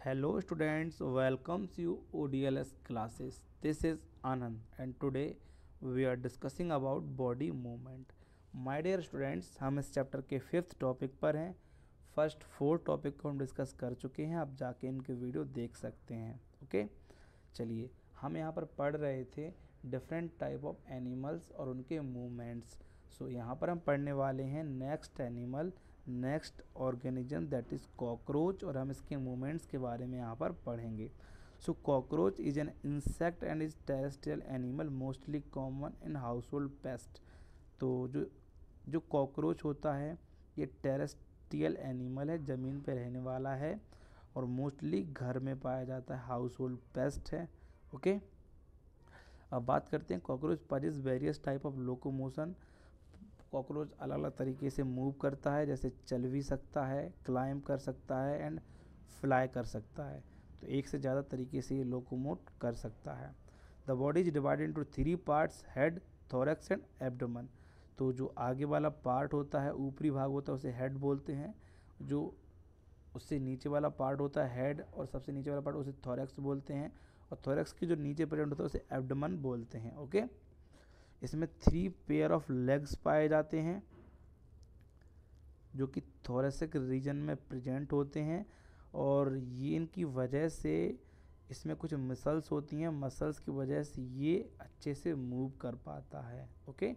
Hello students, welcomes you ODLS classes. This is Anand and today we are discussing about body movement. My dear students, हम इस chapter के fifth topic पर हैं first four topic को हम discuss कर चुके हैं आप जाके इनके वीडियो देख सकते हैं ओके चलिए हम यहाँ पर पढ़ रहे थे डिफरेंट टाइप ऑफ़ एनिमल्स और उनके मूवमेंट्स सो so, यहाँ पर हम पढ़ने वाले हैं next animal next organism that is cockroach और हम इसके मूवमेंट्स के बारे में यहाँ पर पढ़ेंगे। So cockroach is an insect and is terrestrial animal mostly common in household pest. तो जो जो कॉकरोच होता है, ये टेरेस्ट्रियल एनिमल है, ज़मीन पे रहने वाला है और मोस्टली घर में पाया जाता है हाउस होल्ड पेस्ट है, ओके? अब बात करते हैं cockroach possesses various type of locomotion. Cockroach अलग अलग तरीके से मूव करता है, जैसे चल भी सकता है, क्लाइंब कर सकता है एंड फ्लाई कर सकता है। तो एक से ज़्यादा तरीके से ये लोकोमोट कर सकता है। The body is divided into three parts, head, thorax and abdomen. तो जो आगे वाला पार्ट होता है, ऊपरी भाग होता है, उसे हेड बोलते हैं। जो उससे नीचे वाला पार्ट होता है, हेड, और सबसे नीचे वाला पार्ट उसे थोरेक्स बोलते हैं। और थोरेक्स के जो नीचे प्रेजेंट होता है, उसे एब्डोमन बोलते हैं, ओके? इसमें थ्री पेयर ऑफ़ लेग्स पाए जाते हैं, जो कि थोरेसिक रीजन में प्रेजेंट होते हैं और ये इनकी वजह से इसमें कुछ मसल्स होती हैं मसल्स की वजह से ये अच्छे से मूव कर पाता है ओके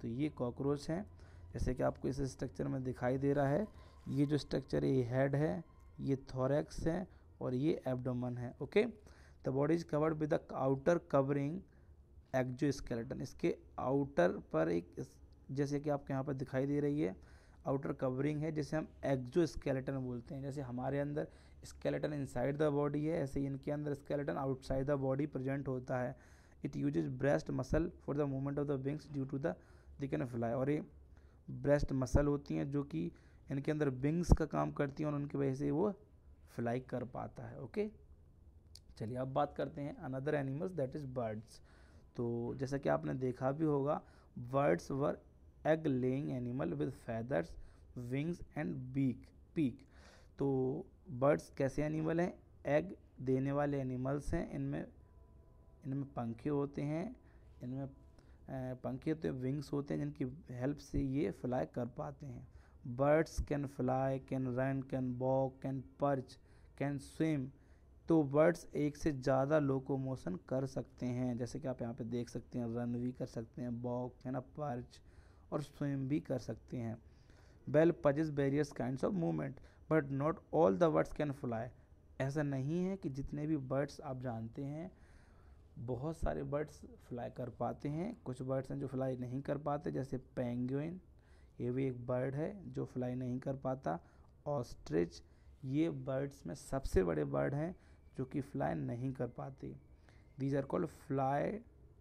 तो ये कॉकरोच हैं। जैसे कि आपको इस स्ट्रक्चर में दिखाई दे रहा है, ये जो स्ट्रक्चर है, ये हेड है, ये थोरेक्स है और ये एब्डोमन है okay the body is covered with the outer covering exoskeleton इसके आउटर पर एक जैसे कि आपके यहाँ पर दिखाई दे रही है आउटर कवरिंग है, जिसे हम एक्जो स्केलेटन बोलते हैं। जैसे हमारे अंदर स्केलेटन इनसाइड द बॉडी है, ऐसे इनके अंदर skeleton outside the body present होता है। It uses breast muscle for the movement of the wings due to the they can fly और ये ब्रेस्ट मसल होती हैं, जो कि इनके अंदर विंग्स का काम करती हैं और उनकी वजह से वो फ्लाई कर पाता है ओके चलिए अब बात करते हैं another animals that is birds तो जैसा कि आपने देखा भी होगा birds were egg laying animal with feathers wings and beak peak तो बर्ड्स कैसे एनिमल हैं? एग देने वाले एनिमल्स हैं। इनमें इनमें पंखे होते हैं, इनमें पंखे होते हैं विंग्स होते हैं, जिनकी हेल्प से ये फ्लाई कर पाते हैं। Birds can fly can run can walk can perch can swim तो बर्ड्स एक से ज़्यादा लोकोमोशन कर सकते हैं। जैसे कि आप यहाँ पे देख सकते हैं, रन भी कर सकते हैं वॉक है ना, पर्च और स्विम भी कर सकते हैं। Bell possess various kind of movement but not all the birds can fly ऐसा नहीं है कि जितने भी बर्ड्स आप जानते हैं, बहुत सारे बर्ड्स फ्लाई कर पाते हैं। कुछ बर्ड्स हैं जो फ्लाई नहीं कर पाते, जैसे पेंगुइन ये भी एक बर्ड है जो फ्लाई नहीं कर पाता। ऑस्ट्रिच ये बर्ड्स में सबसे बड़े बर्ड हैं। जो कि फ्लाई नहीं कर पाती। These are called fly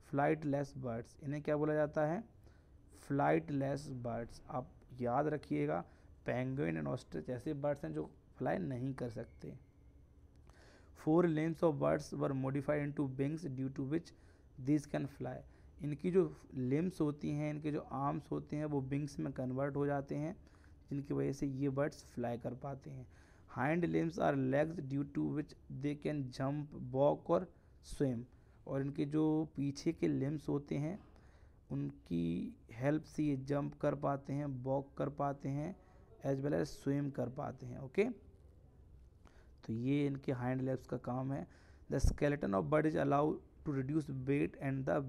flightless birds इन्हें क्या बोला जाता है? फ़्लाइट लेस बर्ड्स आप याद रखिएगा पेंगुइन एंड ऑस्ट्रिच ऐसे बर्ड्स हैं जो फ्लाई नहीं कर सकते। Fore limbs of birds were modified into wings due to which this can fly इनकी जो लिम्स होती हैं, इनके जो आर्म्स होते हैं, वो विंग्स में कन्वर्ट हो जाते हैं, जिनकी वजह से ये बर्ड्स फ्लाई कर पाते हैं। Hind limbs are legs due to which they can jump walk और स्विम और इनके जो पीछे के लिम्स होते हैं, उनकी हेल्प से ये जंप कर पाते हैं वॉक कर पाते हैं एज वेल एज स्विम कर पाते हैं ओके तो ये इनके हाइंड लेग्स का काम है। The skeleton of bird is allow to reduce weight and the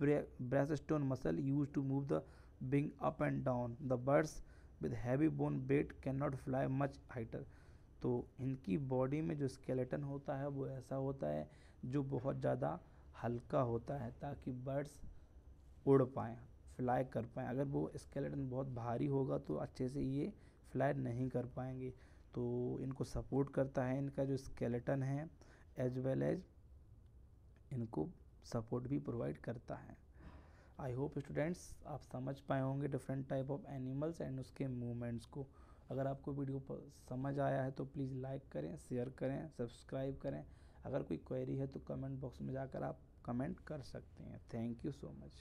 breast stone muscle use to move the wing up and down the birds with heavy bone weight can not fly much higher तो इनकी body में जो skeleton होता है, वो ऐसा होता है जो बहुत ज़्यादा हल्का होता है ताकि बर्ड्स उड़ पाएँ, फ्लाई कर पाएँ। अगर वो स्केलेटन बहुत भारी होगा तो अच्छे से ये फ्लाई नहीं कर पाएँगे। तो इनको सपोर्ट करता है इनका जो स्केलेटन है, एज वेल एज इनको सपोर्ट भी प्रोवाइड करता है। आई होप स्टूडेंट्स आप समझ पाए होंगे different type of animals and उसके मूवमेंट्स को। अगर आपको वीडियो समझ आया है तो प्लीज़ लाइक करें, शेयर करें, सब्सक्राइब करें। अगर कोई क्वेरी है तो कमेंट बॉक्स में जाकर आप कमेंट कर सकते हैं। Thank you so much.